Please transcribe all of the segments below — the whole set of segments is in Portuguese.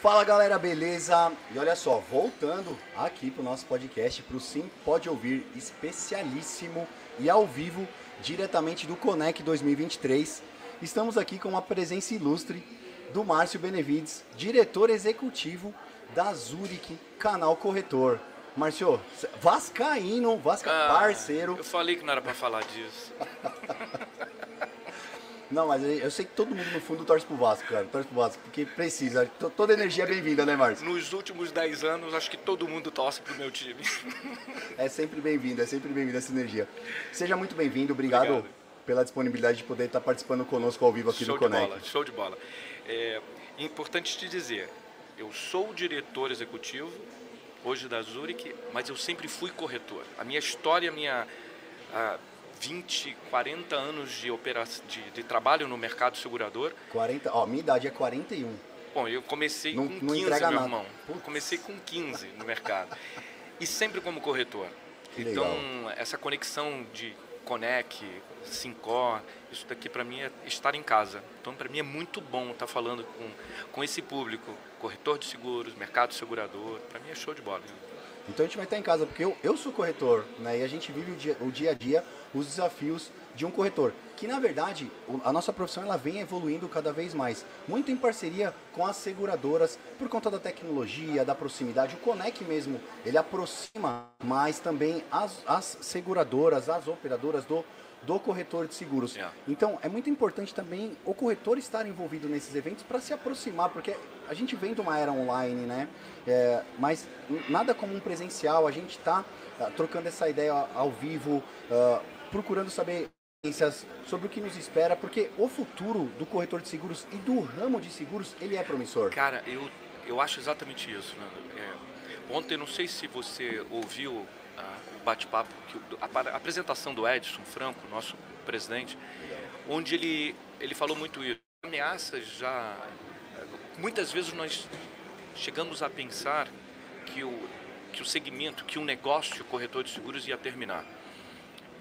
Fala galera, beleza? E olha só, voltando aqui pro nosso podcast, pro Sim Pode Ouvir, especialíssimo e ao vivo, diretamente do Conec 2023. Estamos aqui com uma presença ilustre do Márcio Benevides, diretor executivo da Zurich Canal Corretor. Márcio, vascaíno, vasca, Ah, parceiro. Eu falei que não era pra falar disso. Não, mas eu sei que todo mundo no fundo torce pro Vasco, cara. Torce pro Vasco, porque precisa. T- Toda energia é bem-vinda, né, Márcio? Nos últimos 10 anos, acho que todo mundo torce pro meu time. É sempre bem-vindo, é sempre bem-vinda essa energia. Seja muito bem-vindo, obrigado, Obrigado. pela disponibilidade de poder estar participando conosco ao vivo aqui show do de Conect. bola, show de bola. É importante te dizer, eu sou o diretor executivo hoje da Zurich, mas eu sempre fui corretor. A minha história, a minha ah, 20, 40 anos de, opera de, de trabalho no mercado segurador, 40, ó, minha idade é 41. Bom, eu comecei Não- com não 15, entrega meu nada. irmão. Putz. Comecei com 15 no mercado. E sempre como corretor. Que então, legal. essa conexão de Conec, Sincor, isso daqui para mim é estar em casa. Então, para mim é muito bom estar falando com, com esse público, corretor de seguros, mercado segurador. Para mim é show de bola. Então a gente vai estar em casa, porque eu, eu sou corretor, né? E a gente vive o dia, o dia a dia, os desafios de um corretor. Que na verdade, a nossa profissão ela vem evoluindo cada vez mais. Muito em parceria com as seguradoras, por conta da tecnologia, da proximidade. O Conec mesmo, ele aproxima mais também as, as seguradoras, as operadoras do, do corretor de seguros. Yeah. Então é muito importante também o corretor estar envolvido nesses eventos para se aproximar, porque a gente vem de uma era online, né? É, mas nada como um presencial, a gente está trocando essa ideia ao vivo, ah, procurando saber sobre o que nos espera, porque o futuro do corretor de seguros e do ramo de seguros, ele é promissor. Cara, eu, eu acho exatamente isso, Nando. É, ontem, não sei se você ouviu ah, o bate-papo, a, a apresentação do Edson Franco, nosso presidente, onde ele, ele falou muito isso. Ameaças já. Muitas vezes nós chegamos a pensar que o, que o segmento, que o negócio corretor de seguros ia terminar.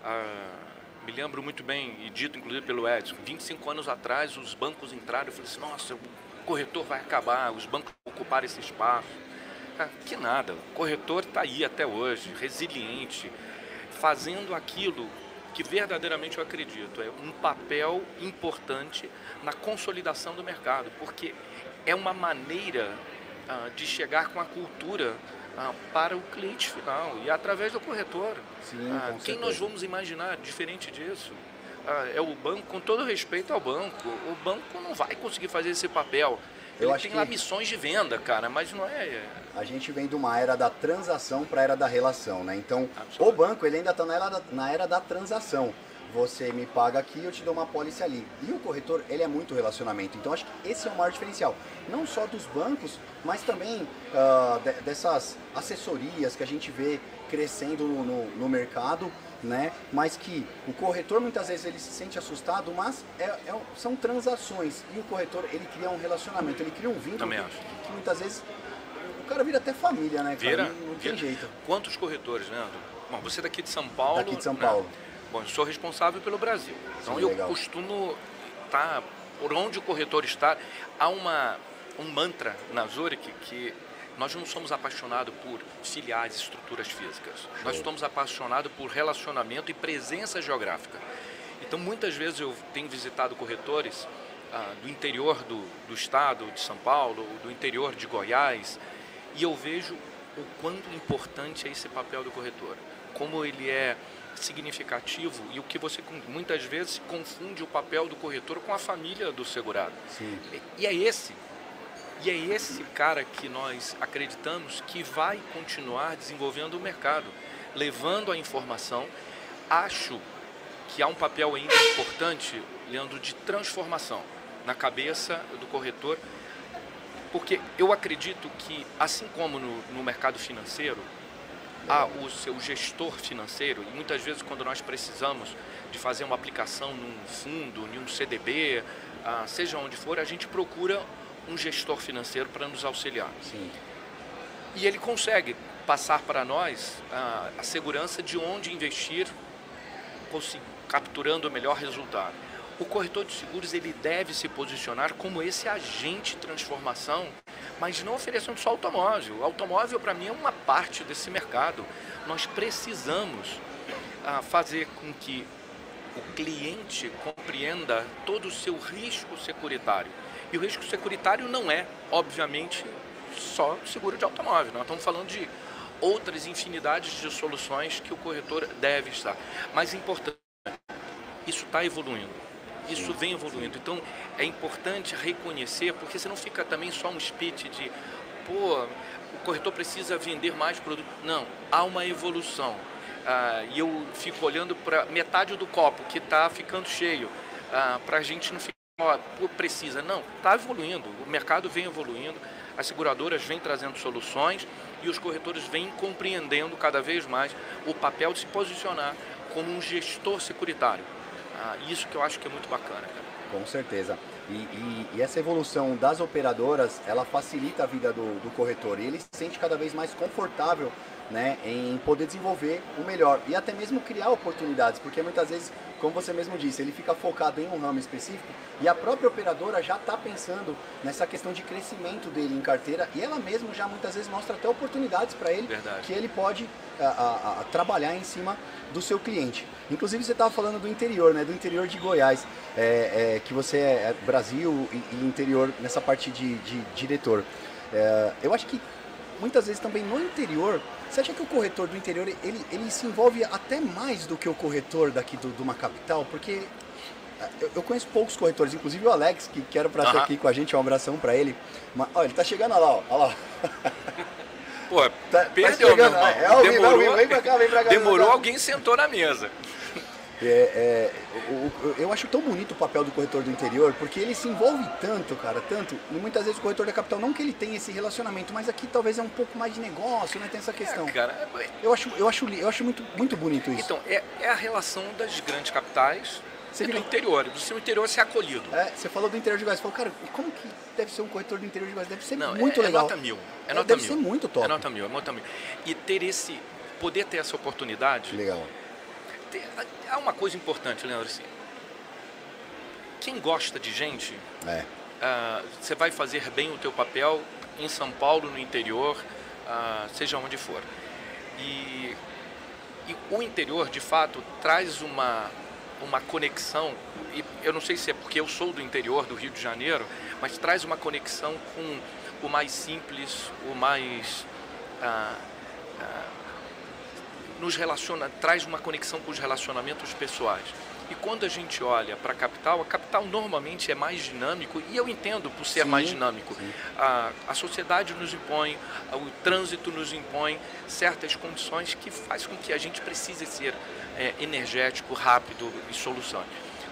Ah, me lembro muito bem, e dito inclusive pelo Edson, 25 anos atrás os bancos entraram e falaram assim, nossa, o corretor vai acabar, os bancos vão ocupar esse espaço. Cara, que nada, o corretor está aí até hoje, resiliente, fazendo aquilo que verdadeiramente eu acredito, é um papel importante na consolidação do mercado, porque é uma maneira ah, de chegar com a cultura ah, para o cliente final e através do corretor. Sim, Ah, quem nós vamos imaginar diferente disso? É o banco, com todo respeito ao banco, o banco não vai conseguir fazer esse papel. Eu Ele acho tem que- lá missões de venda, cara, mas não é. A gente vem de uma era da transação para a era da relação, né? Então, o banco ele ainda está na na era da transação. Você me paga aqui, eu te dou uma pólice ali. E o corretor, ele é muito relacionamento. Então, acho que esse é o maior diferencial. Não só dos bancos, mas também ah, de- dessas assessorias que a gente vê crescendo no, no- no mercado, né? Mas que o corretor, muitas vezes, ele se sente assustado, mas é- é- são transações. E o corretor, ele cria um relacionamento, ele cria um vínculo Também que, acho. que muitas vezes o cara vira até família, né, cara? Vira, não, não tem vira. jeito. Quantos corretores, né? Bom, você é daqui de São Paulo. Daqui de São né? Paulo. Bom, eu sou responsável pelo Brasil. Então Sim, eu legal. costumo estar por onde o corretor está. Há uma, um mantra na Zurich que nós não somos apaixonados por filiais, estruturas físicas. Nós estamos apaixonados por relacionamento e presença geográfica. Então, muitas vezes eu tenho visitado corretores ah, do interior do, do estado de São Paulo, do interior de Goiás, e eu vejo o quanto importante é esse papel do corretor, como ele é significativo e o que você muitas vezes confunde o papel do corretor com a família do segurado. Sim. E- é esse, e é esse cara que nós acreditamos que vai continuar desenvolvendo o mercado, levando a informação. Acho que há um papel ainda importante, Leandro, de transformação na cabeça do corretor, porque eu acredito que, assim como no, no mercado financeiro, o seu gestor financeiro, e muitas vezes quando nós precisamos de fazer uma aplicação num fundo, em um CDB, ah, seja onde for, a gente procura um gestor financeiro para nos auxiliar. Sim. E ele consegue passar para nós ah, a segurança de onde investir, capturando o melhor resultado. O corretor de seguros ele deve se posicionar como esse agente de transformação mas não oferecendo só automóvel. O automóvel, para mim, é uma parte desse mercado. Nós precisamos ah, fazer com que o cliente compreenda todo o seu risco securitário. E o risco securitário não é, obviamente, só seguro de automóvel. Nós estamos falando de outras infinidades de soluções que o corretor deve estar. Mas é importante, isso está evoluindo. Isso vem evoluindo. Então é importante reconhecer, porque você não fica também só um speech de, pô, o corretor precisa vender mais produto. Não, há uma evolução. Ah, e eu fico olhando para metade do copo que está ficando cheio, ah, para a gente não ficar, ó, precisa. Não, está evoluindo, o mercado vem evoluindo, as seguradoras vêm trazendo soluções e os corretores vêm compreendendo cada vez mais o papel de se posicionar como um gestor securitário. Ah, isso que eu acho que é muito bacana. Cara. Com certeza. E, e, e, essa evolução das operadoras, ela facilita a vida do, do corretor e ele se sente cada vez mais confortável né, em poder desenvolver o melhor e até mesmo criar oportunidades, porque muitas vezes, como você mesmo disse, ele fica focado em um ramo específico e a própria operadora já está pensando nessa questão de crescimento dele em carteira e ela mesma já muitas vezes mostra até oportunidades para ele Verdade. que ele pode a, a, a, trabalhar em cima do seu cliente. Inclusive você estava falando do interior, né, do interior de Goiás, é, é, que você é Brasil e, e, interior nessa parte de, de diretor. É, eu acho que muitas vezes também no interior você acha que o corretor do interior ele, ele se envolve até mais do que o corretor daqui do, de uma capital? Porque eh, eu, eu, conheço poucos corretores, inclusive o Alex, que quero para estar aqui com a gente, um abração para ele. Mas, ó, ele tá chegando lá, ó, ó lá. Pô, tá, tá perdeu, tá chegando, meu irmão. É, é, Demorou, vem pra cá, vem pra cá. Demorou, alguém sentou na mesa. É, é, eu acho tão bonito o papel do corretor do interior, porque ele se envolve tanto, cara, tanto. E muitas vezes o corretor da capital, não que ele tenha esse relacionamento, mas aqui talvez é um pouco mais de negócio, né? Tem essa questão. É, cara, é, eu acho, eu acho, eu acho muito, muito bonito isso. Então, é, é a relação das grandes capitais você e do interior, do seu interior ser acolhido. É, você falou do interior de Goiás, você falou, cara, como que deve ser um corretor do interior de Goiás? Deve ser não, muito é, legal. É nota mil. É nota deve mil. ser muito top. É nota mil, é nota mil. E ter esse, poder ter essa oportunidade. Legal há uma coisa importante, Leandro. Assim, quem gosta de gente, é. uh, você vai fazer bem o teu papel em São Paulo, no interior, uh, seja onde for. E, e, o interior, de fato, traz uma, uma conexão, e eu não sei se é porque eu sou do interior do Rio de Janeiro, mas traz uma conexão com o mais simples, o mais... Uh, nos relaciona, traz uma conexão com os relacionamentos pessoais. E quando a gente olha para a capital, a capital normalmente é mais dinâmico, e eu entendo por ser sim, mais dinâmico. A, a sociedade nos impõe, o trânsito nos impõe certas condições que faz com que a gente precise ser é, energético, rápido e solução.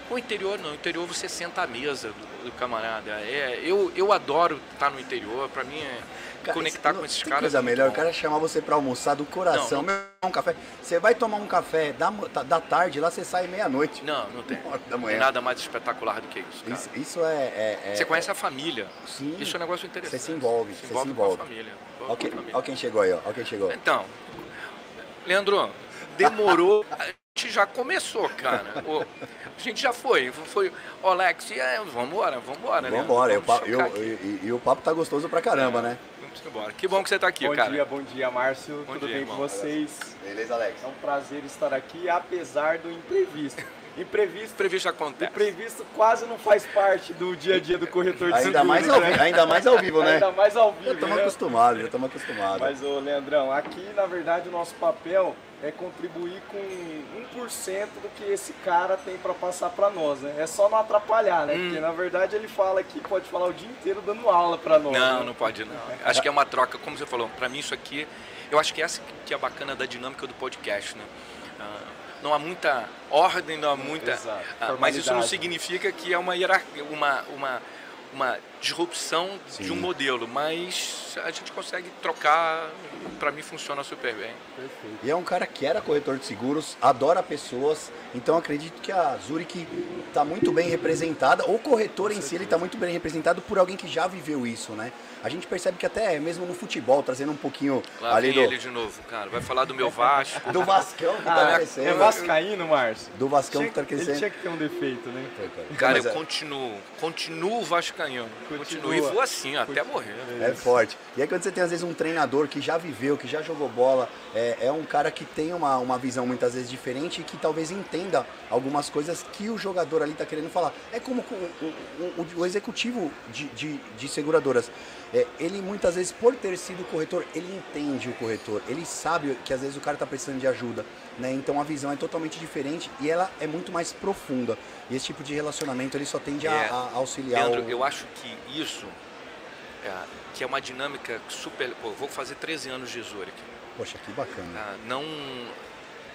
O interior não, o interior você senta à mesa do, do camarada. É, eu, eu adoro estar no interior, para mim é cara, conectar esse, com esses caras. coisa melhor, o cara chamar você para almoçar do coração, não, não, um café. Você vai tomar um café da, da tarde, lá você sai meia-noite. Não, não tem. Da manhã. tem nada mais espetacular do que isso. Isso, isso é, é, é, Você conhece a família. Sim. Isso é um negócio interessante. Você se envolve, se envolve você se envolve. Com a família. Olha quem, quem chegou aí, ó. quem chegou. Então, Leandro, demorou. a gente já começou, cara. O, a gente já foi. Foi, o Alex, é, vamos embora, vamos embora, né? Vamos embora. E, e, o papo tá gostoso pra caramba, é, né? Vamos embora. Que bom que você tá aqui, bom cara. Bom dia, bom dia, Márcio. Bom Tudo dia, bem irmão. com vocês? Beleza, Alex. É um prazer estar aqui, apesar do imprevisto. Imprevisto, imprevisto acontece. Imprevisto quase não faz parte do dia a dia do corretor de ainda mais ao, né? Ainda mais ao vivo, né? ainda mais ao vivo, Já estamos né? acostumados, já estamos acostumados. Mas, ô Leandrão, aqui na verdade o nosso papel é contribuir com 1% do que esse cara tem para passar para nós, né? É só não atrapalhar, né? Hum. Porque na verdade ele fala que pode falar o dia inteiro dando aula para nós. Não, né? não pode não. Acho que é uma troca, como você falou, para mim isso aqui, eu acho que essa que é a bacana da dinâmica do podcast, né? Uh, não há muita ordem, não há muita. Uh, mas isso não significa que é uma hierarquia, uma, uma uma disrupção Sim. de um modelo, mas a gente consegue trocar, para mim funciona super bem. Perfeito. E é um cara que era corretor de seguros, adora pessoas, então acredito que a Zurich está muito bem representada, o corretor em si ele está muito bem representado por alguém que já viveu isso, né? A gente percebe que até mesmo no futebol, trazendo um pouquinho Lá ali do... ele de novo, cara, vai falar do meu Vasco. do Vascão que tá ah, crescendo. É vascaíno, Márcio? Do Vascão tinha, que tá crescendo. Ele tinha que ter um defeito, né? Cara, eu continuo, continuo vascaíno. Continua. Continua. E vou assim, até morrer. É forte. E aí quando você tem às vezes um treinador que já viveu, que já jogou bola, é, é um cara que tem uma, uma visão muitas vezes diferente e que talvez entenda algumas coisas que o jogador ali está querendo falar. É como o, o, o, executivo de, de, de seguradoras. É, ele muitas vezes, por ter sido corretor, ele entende o corretor, ele sabe que às vezes o cara está precisando de ajuda, né? Então a visão é totalmente diferente e ela é muito mais profunda. E esse tipo de relacionamento ele só tende a, É, a auxiliar. Leandro, o... eu acho que isso, é, que é uma dinâmica super. Pô, vou fazer 13 anos de Zurich. Poxa, que bacana. Ah, não,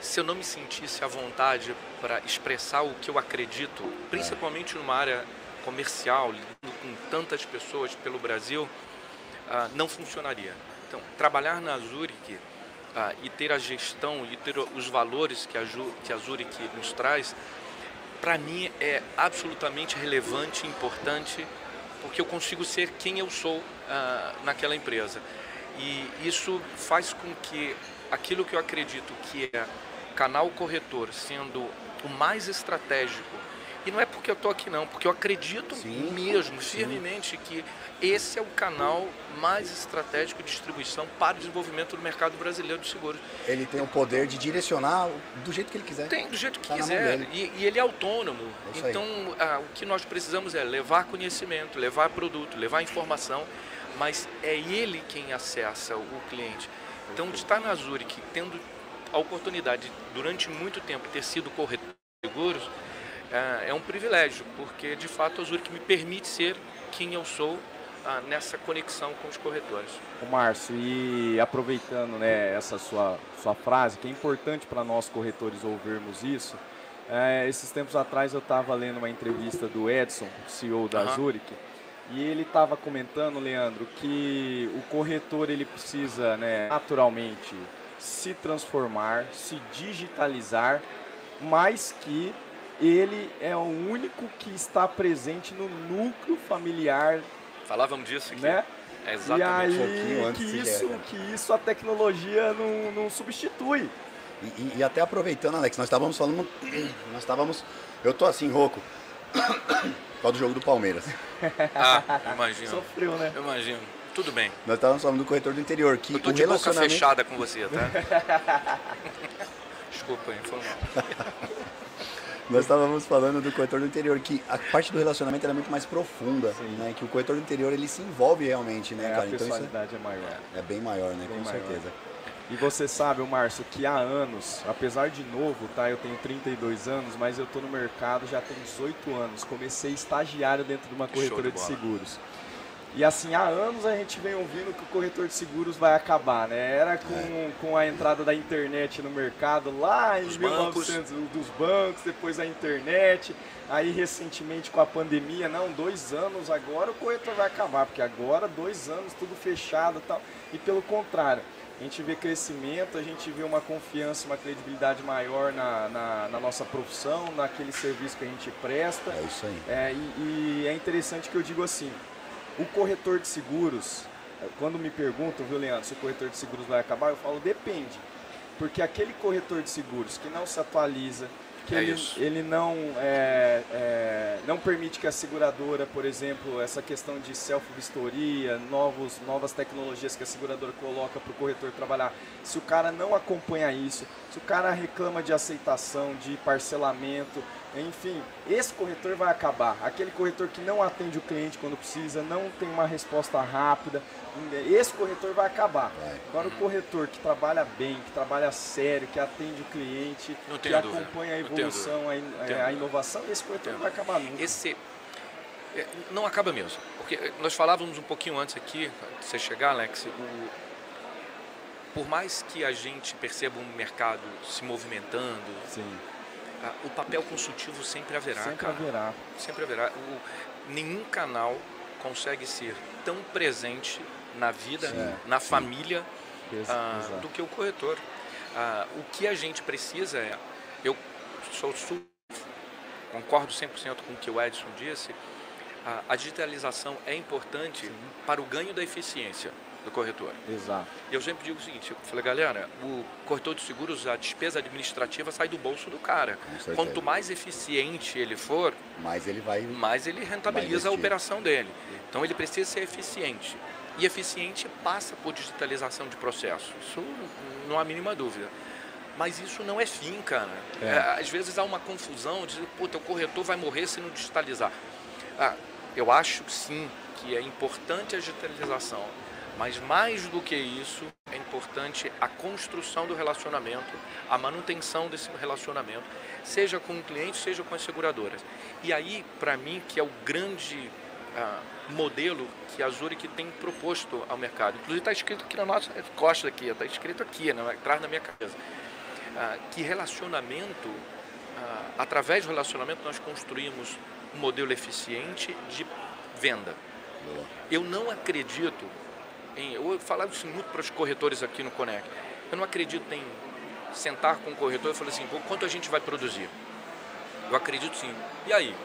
se eu não me sentisse à vontade para expressar o que eu acredito, principalmente numa área comercial, lidando com tantas pessoas pelo Brasil, ah, não funcionaria. Então, trabalhar na Zurich ah, e ter a gestão e ter os valores que a, que a Zurich nos traz, para mim é absolutamente relevante, importante, porque eu consigo ser quem eu sou ah, naquela empresa. E isso faz com que aquilo que eu acredito que é canal corretor sendo o mais estratégico, e não é porque eu estou aqui não, porque eu acredito Sim, mesmo, sim. firmemente, que esse é o canal mais estratégico de distribuição para o desenvolvimento do mercado brasileiro de seguros. Ele tem o poder de direcionar do jeito que ele quiser. Tem do jeito que Tá quiser. E, e ele é autônomo. É então, ah, o que nós precisamos é levar conhecimento, levar produto, levar informação, mas é ele quem acessa o cliente. Então, de estar na Zurich, tendo a oportunidade, de, durante muito tempo, ter sido corretor de seguros, é um privilégio, porque, de fato, a Zurich me permite ser quem eu sou ah, nessa conexão com os corretores. Ô Márcio, e aproveitando né, essa sua, sua frase, que é importante para nós corretores ouvirmos isso, é, esses tempos atrás eu estava lendo uma entrevista do Edson, CEO da Aham. Zurich, e ele estava comentando, Leandro, que o corretor ele precisa né, naturalmente se transformar, se digitalizar, mas que ele é o único que está presente no núcleo familiar, Falávamos disso aqui. né? É E exatamente. pouquinho aí antes que isso, que isso a tecnologia não, não substitui. E, e- e até aproveitando, Alex, nós estávamos falando. Nós estávamos. Eu tô assim, rouco. Causa do jogo do Palmeiras. Ah, imagino. Sofreu, né? Eu imagino. Tudo bem. Nós estávamos falando do corretor do interior, que Eu tô o de boca relacionamento. fechada com você, tá? Desculpa, hein, foi mal. Nós estávamos falando do corretor do interior, que a parte do relacionamento era muito mais profunda, Sim. né? Que o corretor do interior ele se envolve realmente, né, É, a cara? Então isso personalidade é maior. é, é bem maior, né? Bem com maior. certeza. E você sabe, Márcio, que há anos, apesar de novo, tá? Eu tenho 32 anos, mas eu tô no mercado já tem 18 anos. Comecei estagiário dentro de uma Show de corretora de, seguros. E assim, há anos a gente vem ouvindo que o corretor de seguros vai acabar, né? Era com, É. com a entrada da internet no mercado lá em Dos 1900, dos bancos, depois a internet, aí recentemente com a pandemia, não, dois anos agora o corretor vai acabar, porque agora dois anos tudo fechado e tal. E pelo contrário, a gente vê crescimento, a gente vê uma confiança, uma credibilidade maior na, na, na nossa profissão, naquele serviço que a gente presta. É isso aí. É, e, e é interessante que eu digo assim, o corretor de seguros, eh, quando me perguntam, viu Leandro, se o corretor de seguros vai acabar, eu falo depende. Porque aquele corretor de seguros que não se atualiza, que É ele, ele não, é, é, não permite que a seguradora, por exemplo, essa questão de self-vistoria, novos, novas tecnologias que a seguradora coloca para o corretor trabalhar, se o cara não acompanha isso, se o cara reclama de aceitação, de parcelamento, enfim, esse corretor vai acabar. Aquele corretor que não atende o cliente quando precisa, não tem uma resposta rápida, esse corretor vai acabar. Agora o corretor que trabalha bem, que trabalha sério, que atende o cliente, Não que dúvida. acompanha a evolução, a, a inovação, esse corretor não vai acabar nunca. Esse é, não acaba mesmo. Porque nós falávamos um pouquinho antes aqui, de você chegar, Alex, o, por mais que a gente perceba um mercado se movimentando, Sim, o papel consultivo sempre haverá, sempre cara. haverá. Sempre haverá. O- nenhum canal consegue ser tão presente na vida, Sim, na família, Ex- ah, do que o corretor. Ah, o que a gente precisa é, eu sou concordo 100% com o que o Edson disse, a, a digitalização é importante para o ganho da eficiência. Do corretor. Exato. E eu sempre digo o seguinte, eu falei, galera, o corretor de seguros, a despesa administrativa sai do bolso do cara. Quanto mais eficiente ele for, Mas ele vai. mais ele rentabiliza a investir. operação dele. Então ele precisa ser eficiente. E eficiente passa por digitalização de processos. Isso não há a mínima dúvida. Mas isso não é fim, cara. É. É, às vezes há uma confusão de, pô, teu corretor vai morrer se não digitalizar. Ah, eu acho sim que é importante a digitalização. Mas mais do que isso, é importante a construção do relacionamento, a manutenção desse relacionamento, seja com o cliente, seja com as seguradoras. E aí, para mim, que é o grande ah, modelo que a Zurich tem proposto ao mercado. Inclusive está escrito aqui na nossa costa aqui, está escrito aqui, né, atrás da minha cabeça. Ah, que relacionamento, ah, através do relacionamento nós construímos um modelo eficiente de venda. Eu não acredito em. Eu falava isso muito para os corretores aqui no Conec. Eu não acredito em sentar com o corretor e falar assim: "Pô, quanto a gente vai produzir? Eu acredito sim. E aí?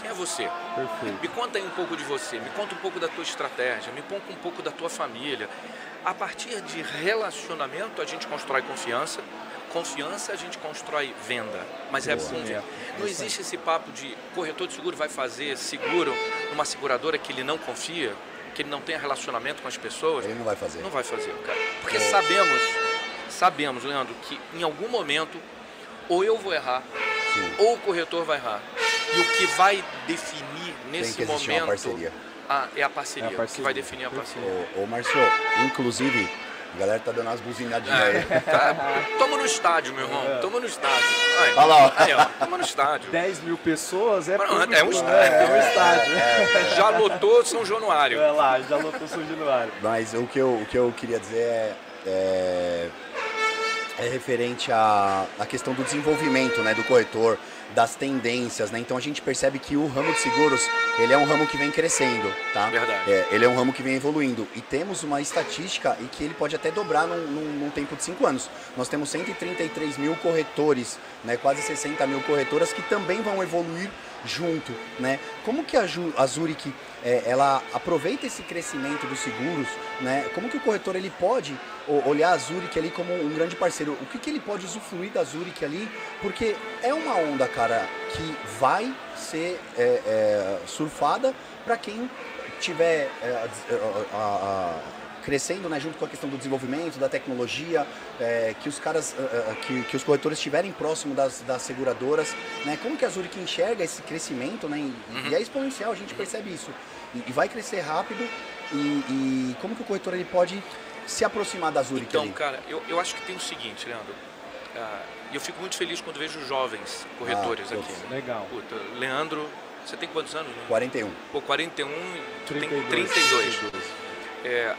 Quem é você? Perfeito. Me conta aí um pouco de você, me conta um pouco da tua estratégia, me conta um pouco da tua família. A partir de relacionamento a gente constrói confiança, confiança a gente constrói venda. Mas é Boa. bom ver. É. Não existe esse papo de corretor de seguro vai fazer seguro numa seguradora que ele não confia, que ele não tenha relacionamento com as pessoas. Ele não vai fazer. Não vai fazer, cara. Porque sabemos, sabemos, Leandro, que em algum momento ou eu vou errar, Sim. ou o corretor vai errar. E o que vai definir nesse que existir uma momento parceria. a- é, a parceria, É a parceria. que vai definir a parceria. Ô, ô Marcio, inclusive, a galera tá dando umas buzinadinhas aí. Tá? Toma no estádio, meu irmão. Toma no estádio. Aí, Olha lá, ó. aí, ó. Toma no estádio. 10 mil pessoas é Não, público, é um estádio. É um estádio. Já lotou São Januário. É lá, já lotou São Januário. Mas o que eu, o que eu queria dizer é, é, referente à, à questão do desenvolvimento né, do corretor, das tendências. Né? Então a gente percebe que o ramo de seguros ele é um ramo que vem crescendo. Tá? Verdade. É, ele é um ramo que vem evoluindo. E temos uma estatística e que ele pode até dobrar num, num- num tempo de 5 anos. Nós temos 133 mil corretores, né, quase 60 mil corretoras que também vão evoluir junto. Né? Como que a, Ju, a Zurich é, ela aproveita esse crescimento dos seguros? Né? Como que o corretor ele pode olhar a Zurich ali como um grande parceiro? O que, que ele pode usufruir da Zurich ali? Porque é uma onda, cara, que vai ser é, é, surfada para quem tiver é, a- a- a- crescendo né, junto com a questão do desenvolvimento, da tecnologia, é, que os caras, é, que, que os corretores estiverem próximo das, das seguradoras, né? Como que a Zurich enxerga esse crescimento, né? E, e é exponencial, a gente percebe isso. E, e vai crescer rápido. E, e como que o corretor ele pode se aproximar da Zurich Então, ali? cara, eu, eu acho que tem o seguinte, Leandro. Ah, E eu fico muito feliz quando vejo jovens corretores Ah, aqui. né? Legal. Puta, Leandro, você tem quantos anos? Leandro? 41. Pô, 41 e tu tem 32. 32. É,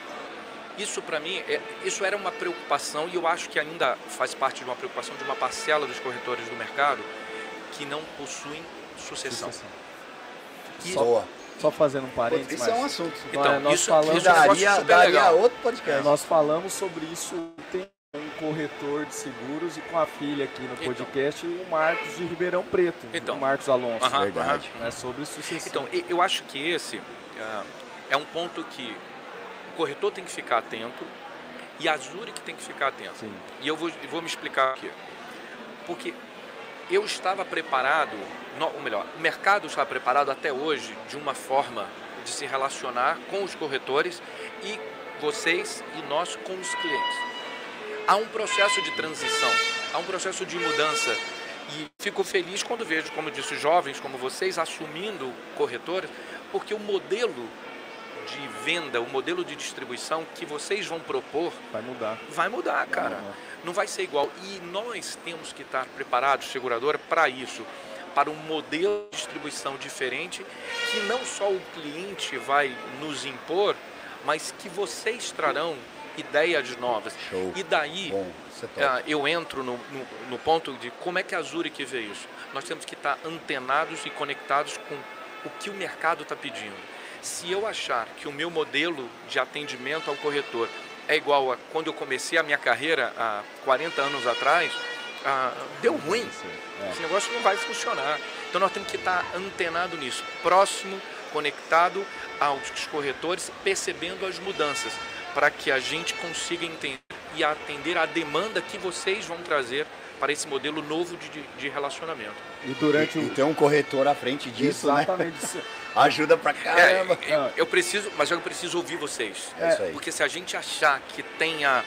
isso para mim, é, isso era uma preocupação e eu acho que ainda faz parte de uma preocupação de uma parcela dos corretores do mercado que não possuem sucessão. Sucessão. E- Boa. Só fazendo um parênteses, Isso é um mas assunto. Então, nós isso, falamos- isso é um negócio daria, daria outro podcast. nós falamos sobre isso tem um corretor de seguros e com a filha aqui no Então. podcast, o Marcos de Ribeirão Preto, Então. o Marcos Alonso. Aham, Verdade. aham. É sobre sucessão. Então, eu acho que esse ah, é um ponto que o corretor tem que ficar atento e a Zurich tem que ficar atento. Sim. E eu vou, vou me explicar aqui. Porque eu estava preparado, ou melhor, o mercado está preparado até hoje de uma forma de se relacionar com os corretores e vocês e nós com os clientes. Há um processo de transição, há um processo de mudança. E fico feliz quando vejo, como disse, jovens como vocês assumindo corretores, porque o modelo de venda, o modelo de distribuição que vocês vão propor Vai mudar. vai mudar, cara. mudar. Não vai ser igual. E nós temos que estar preparados, seguradora, para isso. Para um modelo de distribuição diferente, que não só o cliente vai nos impor, mas que vocês trarão ideias novas. Show. E daí, é ah, eu entro no, no, no ponto de como é que a Zurich vê isso. Nós temos que estar antenados e conectados com o que o mercado está pedindo. Se eu achar que o meu modelo de atendimento ao corretor é igual a quando eu comecei a minha carreira há 40 anos atrás, ah, deu ruim. É. Esse negócio não vai funcionar. Então nós temos que estar antenado nisso, próximo, conectado aos corretores, percebendo as mudanças. para que a gente consiga entender e atender a demanda que vocês vão trazer para esse modelo novo de, de relacionamento. E durante e, o... e ter um corretor à frente disso, Exatamente. né? Ajuda pra caramba. É, eu, eu preciso, mas eu preciso ouvir vocês. É isso aí. Porque se a gente achar que tenha.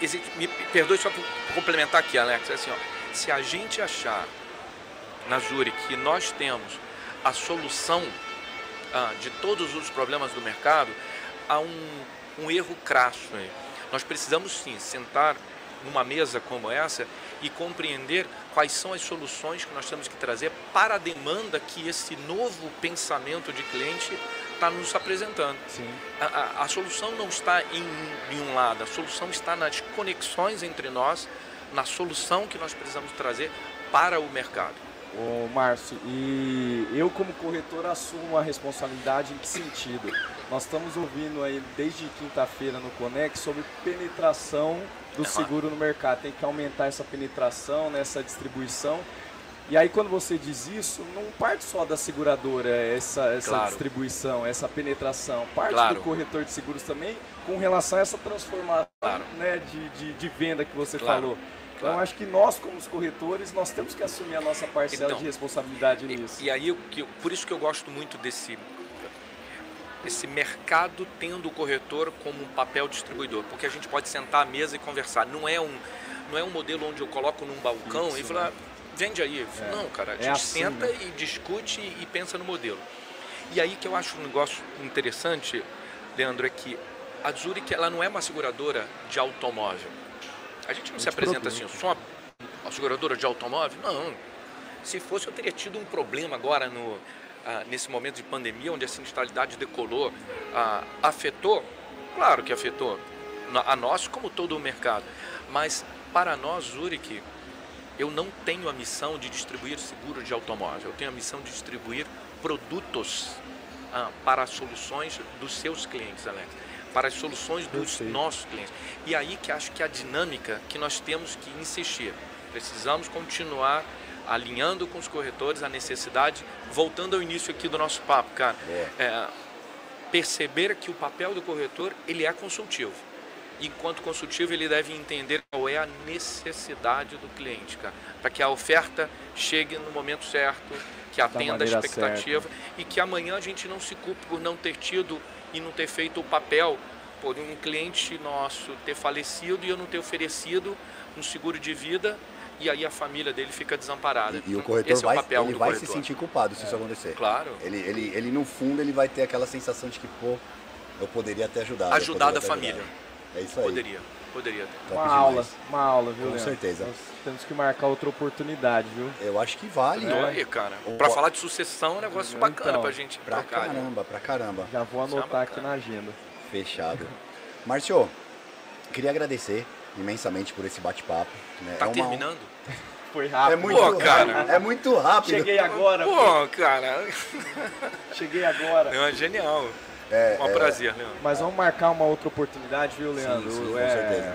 existe- Me perdoe só por complementar aqui, Alex. é Assim, ó, se a gente achar na Zurich que nós temos a solução ah, de todos os problemas do mercado, há um, um erro crasso aí. Nós precisamos sim sentar numa mesa como essa e compreender quais são as soluções que nós temos que trazer para a demanda que esse novo pensamento de cliente está nos apresentando. Sim. A, a- a solução não está em, em um lado, a solução está nas conexões entre nós, na solução que nós precisamos trazer para o mercado. Ô, Márcio, e eu como corretor assumo a responsabilidade em que sentido? Nós estamos ouvindo aí desde quinta-feira no Conex sobre penetração do seguro no mercado. Tem que aumentar essa penetração, nessa distribuição. E aí quando você diz isso, não parte só da seguradora essa, essa Claro. distribuição, essa penetração. Parte Claro. do corretor de seguros também com relação a essa transformação Claro. né, de, de, de venda que você falou. Então acho que nós, como os corretores, nós temos que assumir a nossa parcela Então, de responsabilidade nisso. E, e aí, que- por isso que eu gosto muito desse, desse mercado tendo o corretor como um papel distribuidor, porque a gente pode sentar à mesa e conversar. Não é um, não é um modelo onde eu coloco num balcão Fixo, e falo, né? "Ah, vende aí. É. Não, cara, a É gente assim, senta né? e discute e pensa no modelo. E aí que eu acho um negócio interessante, Leandro, é que a Zurich ela não é uma seguradora de automóvel. A gente não se Muito apresenta produto. assim, uma, uma seguradora de automóvel? Não. Se fosse, eu teria tido um problema agora no, ah, nesse momento de pandemia, onde a sinistralidade decolou, ah, afetou? Claro que afetou. A nós, como todo o mercado. Mas para nós, Zurich, eu não tenho a missão de distribuir seguro de automóvel. Eu tenho a missão de distribuir produtos ah, para as soluções dos seus clientes, Alex. Para as soluções dos nossos clientes. E aí que acho que a dinâmica que nós temos que insistir. Precisamos continuar alinhando com os corretores a necessidade, voltando ao início aqui do nosso papo, cara. Boa. É, perceber que o papel do corretor ele é consultivo. Enquanto consultivo, ele deve entender qual é a necessidade do cliente, cara, para que a oferta chegue no momento certo, que atenda a expectativa e que amanhã a gente não se culpe por não ter tido e não ter feito o papel por um cliente nosso ter falecido e eu não ter oferecido um seguro de vida e aí a família dele fica desamparada. E, e o Então, corretor esse é o vai, papel ele vai se corretor. sentir culpado se isso acontecer. Claro. Ele, ele, ele, no fundo, ele vai ter aquela sensação de que, pô, eu poderia ter ajudado. poderia a família. ajudado. É isso aí. Poderia, poderia ter. Top Uma demais. aula, uma aula, viu, Com Leandro? certeza. Nós temos que marcar outra oportunidade, viu? Eu acho que vale. Né? aí, cara. O- Pra falar de sucessão é um negócio bacana Então, pra gente Pra trocar. né? caramba, pra caramba. Já vou é anotar aqui bacana. na agenda. Fechado. Márcio, queria agradecer imensamente por esse bate-papo. Né? Tá é uma- terminando? Foi É rápido. muito, Pô, cara. É muito rápido. Cheguei agora, pô. Cara. cheguei agora. Não, é genial. É, um é, prazer, Leandro. Mas vamos marcar uma outra oportunidade, viu, Leandro? sim, com É, certeza.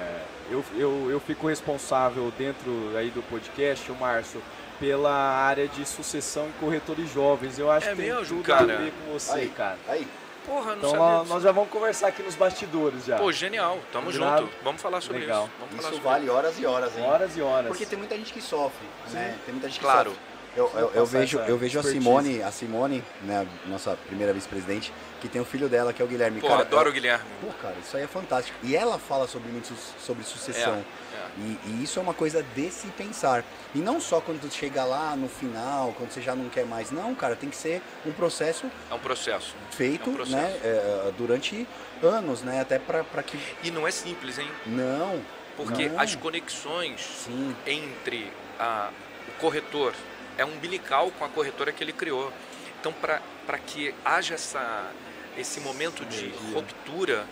Eu, eu, eu fico responsável dentro aí do podcast, o Márcio, pela área de sucessão em corretores jovens. Eu acho É que tem mesmo, tudo cara? a ver com você, Aí, cara. aí. Porra, não Então sabia nós, disso. nós já vamos conversar aqui nos bastidores já. Pô, genial. Tamo Combinado? junto. Vamos falar sobre Legal. isso. Vamos falar Isso sobre vale horas e horas, hein? Horas e horas. Porque tem muita gente que sofre, né? Tem muita gente que Claro. sofre. Eu, eu, eu vejo, eu vejo a. Simone, a Simone, né, nossa primeira vice-presidente, que tem o filho dela, que é o Guilherme. Pô, Cara, adoro eu- o Guilherme. Pô, cara, isso aí é fantástico. E ela fala sobre muito sobre sucessão. É, é. E, e isso é uma coisa de se pensar. E não só quando tu chega lá no final, quando você já não quer mais. Não, cara, tem que ser um processo É um processo. feito É um processo. né, durante anos, né? Até pra que. E não é simples, hein? Não. Porque não. as conexões Sim. entre a- o corretor é umbilical com a corretora que ele criou. Então, para que haja essa, esse momento de ruptura,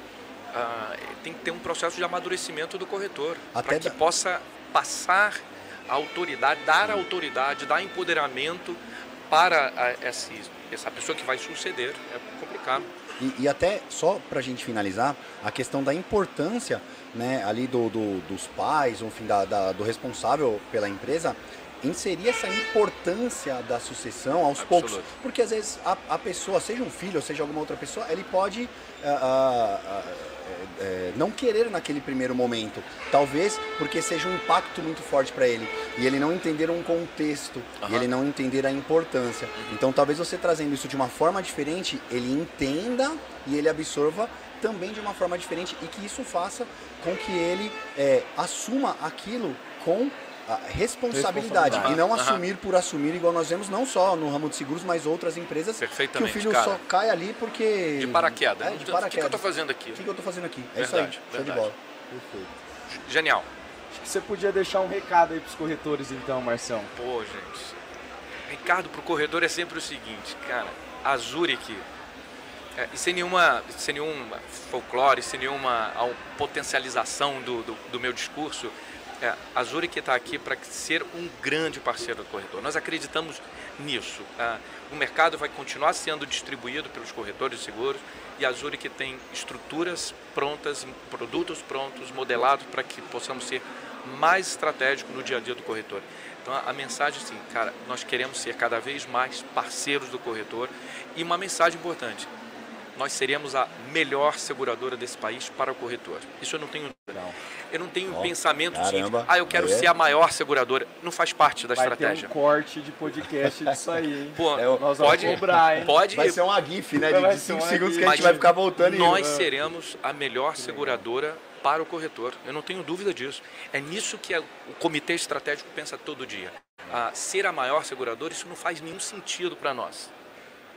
ah, tem que ter um processo de amadurecimento do corretor, para que da- possa passar a autoridade, dar a autoridade, dar empoderamento para a- esse, essa pessoa que vai suceder. É complicado. E, e até só pra gente finalizar, a questão da importância né, ali do, do- dos pais, enfim, da, da- do responsável pela empresa, inserir essa importância da sucessão aos Absoluto. poucos. Porque às vezes a, a pessoa, seja um filho ou seja alguma outra pessoa, ele pode ah, ah, é, não querer naquele primeiro momento. Talvez porque seja um impacto muito forte para ele e ele não entender um contexto e ele não entender a importância. Então, talvez você trazendo isso de uma forma diferente, ele entenda e ele absorva também de uma forma diferente e que isso faça com que ele é, assuma aquilo com responsabilidade, Responsabilidade. e não assumir por assumir, igual nós vemos não só no ramo de seguros, mas outras empresas que o filho cara. só cai ali porque De paraquedas. É, de tem- O que, que eu paraquedas. tô fazendo aqui? O que, que eu tô fazendo aqui? É Verdade, isso aí, show de verdade. bola. Perfeito. Genial. Acho que você podia deixar um recado aí pros corretores então, Marcião. Pô, gente. Ricardo, pro corredor é sempre o seguinte, cara. A Zurich, é, e sem nenhuma, sem nenhum folclore, sem nenhuma au- potencialização do, do, do meu discurso, é, a Zurich está aqui para ser um grande parceiro do corretor. Nós acreditamos nisso. Ah, o mercado vai continuar sendo distribuído pelos corretores de seguros e a Zurich tem estruturas prontas, produtos prontos, modelados para que possamos ser mais estratégicos no dia a dia do corretor. Então a, a mensagem é assim, cara, nós queremos ser cada vez mais parceiros do corretor e uma mensagem importante, nós seremos a melhor seguradora desse país para o corretor. Isso eu não tenho Não. eu não tenho Ó, pensamento de caramba, ah, eu quero é- ser a maior seguradora. Não faz parte da Vai estratégia. ter um corte de podcast disso aí, hein? Pô, É, o- Nós pode, vamos cobrar, hein? pode. Vai ser uma GIF, né? De ser 5 uma segundos GIF. que a gente Mas vai ficar voltando e. Nós seremos a melhor seguradora para o corretor. Eu não tenho dúvida disso. É nisso que o comitê estratégico pensa todo dia. Ah, ser a maior seguradora, isso não faz nenhum sentido para nós.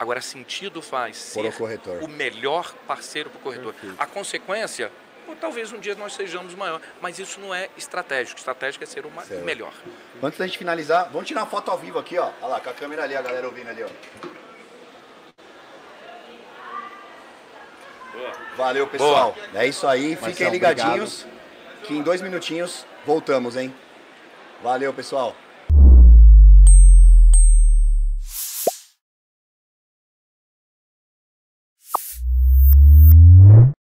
Agora, sentido faz o ser corretor. o melhor parceiro para o corretor. Perfeito. A consequência, pô, talvez um dia nós sejamos maior, mas isso não é estratégico. Estratégico é ser o o melhor. Antes da gente finalizar, vamos tirar uma foto ao vivo aqui, ó. Olha lá, com a câmera ali, a galera ouvindo ali, ó. Valeu, pessoal. É isso aí. Fiquem Marcelo, ligadinhos. Que em dois minutinhos voltamos, hein? Valeu, pessoal.